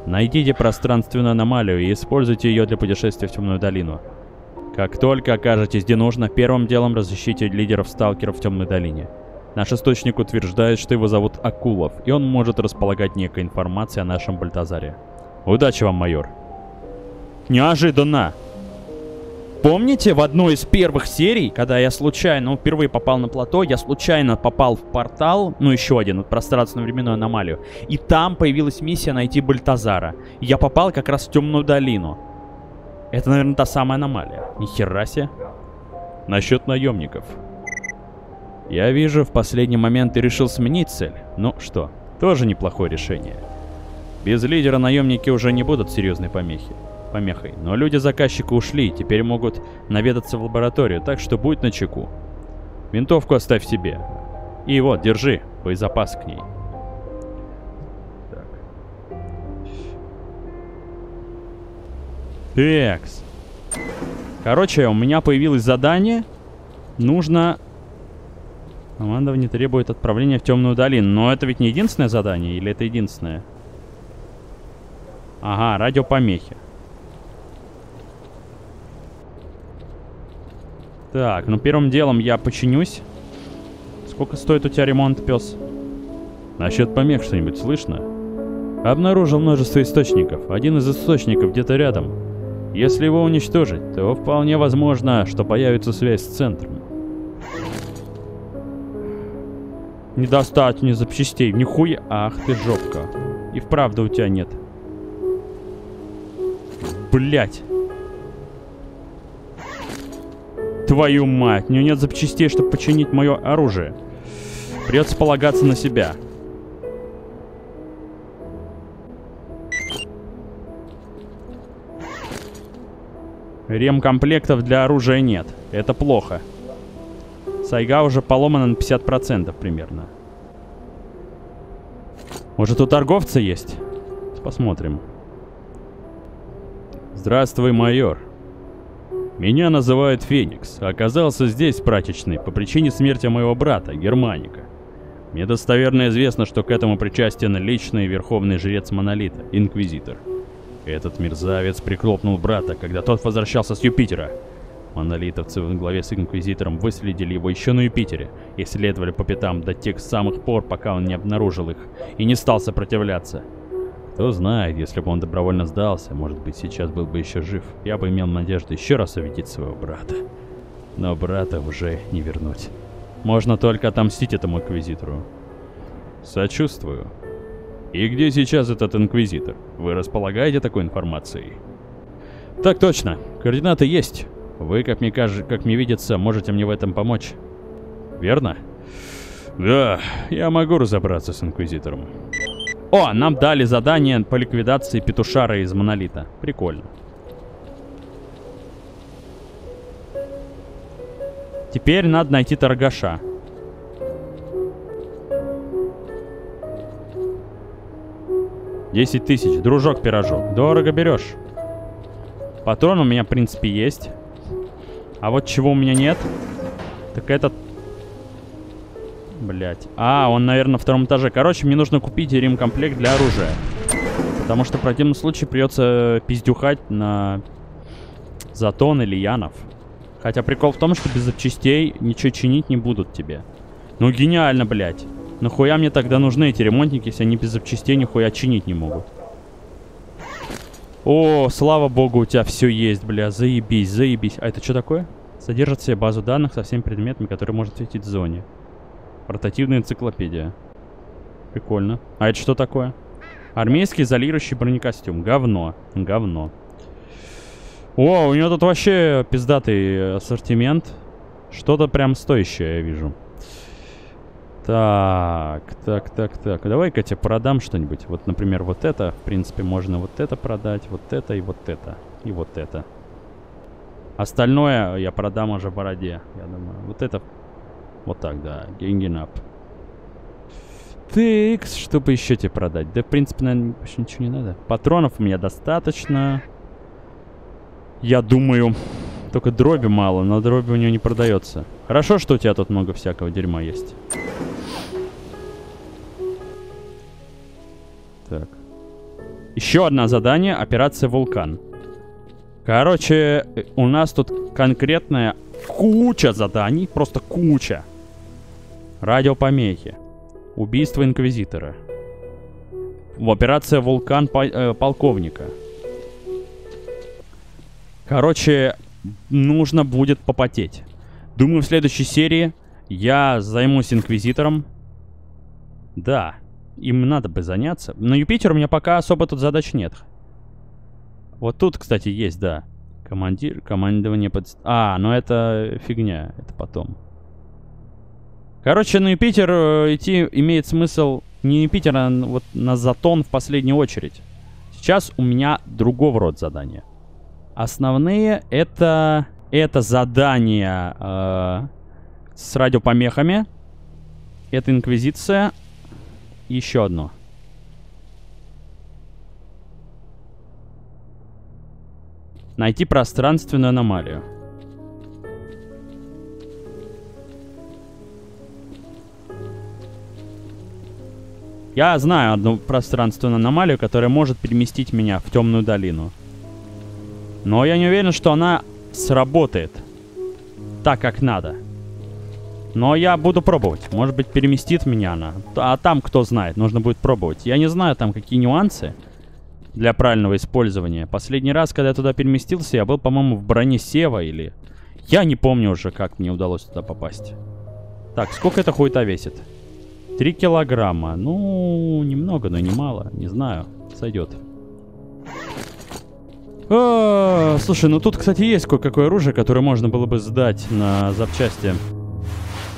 Найдите пространственную аномалию и используйте ее для путешествия в Темную долину. Как только окажетесь где нужно, первым делом разыщите лидеров сталкеров в Темной долине. Наш источник утверждает, что его зовут Акулов, и он может располагать некой информацией о нашем Бальтазаре. Удачи вам, майор. Неожиданно! Помните, в одной из первых серий, когда я случайно, ну, впервые попал на плато, я случайно попал в портал, ну, еще один, вот, пространственно-временную аномалию, и там появилась миссия найти Бальтазара. Я попал как раз в темную долину. Это, наверное, та самая аномалия. Ни хера себе. Насчет наемников. Я вижу, в последний момент ты решил сменить цель. Ну что, тоже неплохое решение. Без лидера наемники уже не будут серьезной помехи помехой. Но люди заказчика ушли, теперь могут наведаться в лабораторию, так что будь начеку. Винтовку оставь себе. И вот, держи, боезапас к ней. Так. Текс. Короче, у меня появилось задание. Нужно... Командование требует отправления в темную долину. Но это ведь не единственное задание, или это единственное? Ага, радиопомехи. Так, ну первым делом я починюсь. Сколько стоит у тебя ремонт, пес? Насчет помех что-нибудь слышно? Обнаружил множество источников. Один из источников где-то рядом. Если его уничтожить, то вполне возможно, что появится связь с центром. Не достать мне запчастей. Нихуя. Ах ты жопка. И вправду у тебя нет. Блять. Твою мать, у нее нет запчастей, чтобы починить мое оружие. Придется полагаться на себя. Ремкомплектов для оружия нет. Это плохо. Сайга уже поломана на 50% примерно. Может, у торговца есть? Посмотрим. Здравствуй, майор. Меня называют Феникс. Оказался здесь прачечный по причине смерти моего брата, Германика. Мне достоверно известно, что к этому причастен личный верховный жрец Монолита, Инквизитор. Этот мерзавец прихлопнул брата, когда тот возвращался с Юпитера. Монолитовцы в главе с Инквизитором выследили его еще на Юпитере и следовали по пятам до тех самых пор, пока он не обнаружил их и не стал сопротивляться. Кто знает, если бы он добровольно сдался, может быть, сейчас был бы еще жив. Я бы имел надежду еще раз увидеть своего брата. Но брата уже не вернуть. Можно только отомстить этому инквизитору. Сочувствую. И где сейчас этот инквизитор? Вы располагаете такой информацией? Так точно. Координаты есть. Вы, как мне кажется, как мне видится, можете мне в этом помочь. Верно? Да, я могу разобраться с инквизитором. О, нам дали задание по ликвидации петушара из монолита. Прикольно. Теперь надо найти торгаша. Десять тысяч. Дружок-пирожок. Дорого берешь. Патрон у меня, в принципе, есть. А вот чего у меня нет, так этот Блять. А, он, наверное, на втором этаже. Короче, мне нужно купить ремкомплект для оружия. Потому что в противном случае придется пиздюхать на Затон или Янов. Хотя прикол в том, что без запчастей ничего чинить не будут тебе. Ну, гениально, блядь. Нахуя мне тогда нужны эти ремонтники, если они без запчастей нихуя чинить не могут? О, слава богу, у тебя все есть, бля, заебись, заебись. А это что такое? Содержит в себе базу данных со всеми предметами, которые может светить в зоне. Портативная энциклопедия. Прикольно. А это что такое? Армейский изолирующий бронекостюм. Говно. Говно. О, у него тут вообще пиздатый ассортимент. Что-то прям стоящее, я вижу. Так, так, так, так. Давай-ка тебе продам что-нибудь. Вот, например, вот это. В принципе, можно вот это продать, вот это и вот это. И вот это. Остальное я продам уже в бороде, я думаю. Вот это... Вот так, да. Деньги нап. Тыкс, чтобы еще тебе продать. Да, в принципе, наверное, больше ничего не надо. Патронов у меня достаточно. Я думаю, только дроби мало, но дроби у него не продается. Хорошо, что у тебя тут много всякого дерьма есть. Так. Еще одно задание. Операция «Вулкан». Короче, у нас тут конкретная куча заданий. Просто куча. Радиопомехи. Убийство Инквизитора. В операция «Вулкан» э, полковника. Короче, нужно будет попотеть. Думаю, в следующей серии я займусь Инквизитором. Да, им надо бы заняться. На Юпитер у меня пока особо тут задач нет. Вот тут, кстати, есть, да. Командир, командование под... А, ну это фигня, это потом. Короче, на Юпитер э, идти имеет смысл не Юпитер, а вот на Затон в последнюю очередь. Сейчас у меня другого рода задания. Основные это... Это задание э, с радиопомехами. Это Инквизиция. И еще одно. Найти пространственную аномалию. Я знаю одну пространственную аномалию, которая может переместить меня в темную долину. Но я не уверен, что она сработает так, как надо. Но я буду пробовать. Может быть, переместит меня она. А там, кто знает, нужно будет пробовать. Я не знаю там, какие нюансы для правильного использования. Последний раз, когда я туда переместился, я был, по-моему, в броне Сева или... Я не помню уже, как мне удалось туда попасть. Так, сколько это хуета весит? Три килограмма. Ну, немного, но не мало. Не знаю. Сойдет. А, слушай, ну тут, кстати, есть кое-какое оружие, которое можно было бы сдать на запчасти.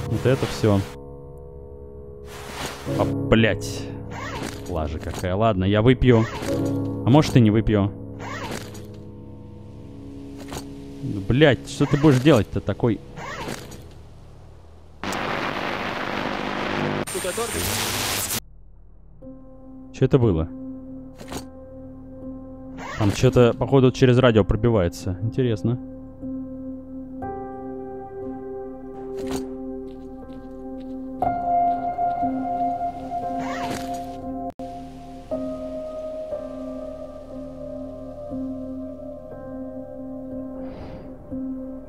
Вот это все. А, блять. Лажа какая. Ладно, я выпью. А может и не выпью. Блять, что ты будешь делать-то такой? Что это было? Там что-то, походу, через радио пробивается. Интересно.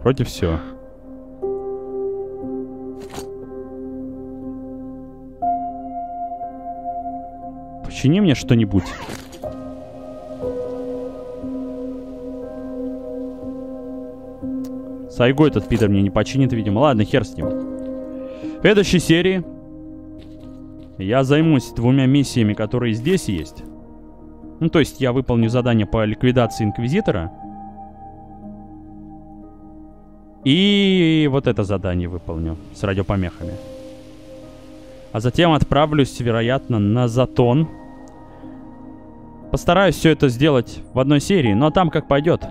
Вроде все. Почини мне что-нибудь. Сайго этот Питер мне не починит, видимо. Ладно, хер с ним. В следующей серии я займусь двумя миссиями, которые здесь есть. Ну, то есть я выполню задание по ликвидации Инквизитора. И вот это задание выполню с радиопомехами. А затем отправлюсь, вероятно, на Затон. Постараюсь все это сделать в одной серии, но там как пойдет.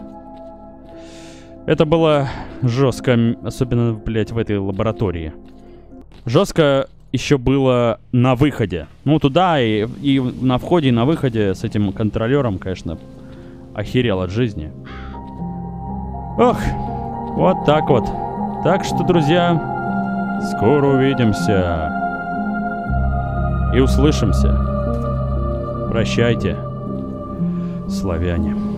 Это было жестко, особенно, блядь, в этой лаборатории. Жестко еще было на выходе. Ну, туда и, и на входе, и на выходе с этим контролером, конечно, охерел от жизни. Ох, вот так вот. Так что, друзья, скоро увидимся. И услышимся. Прощайте, славяне.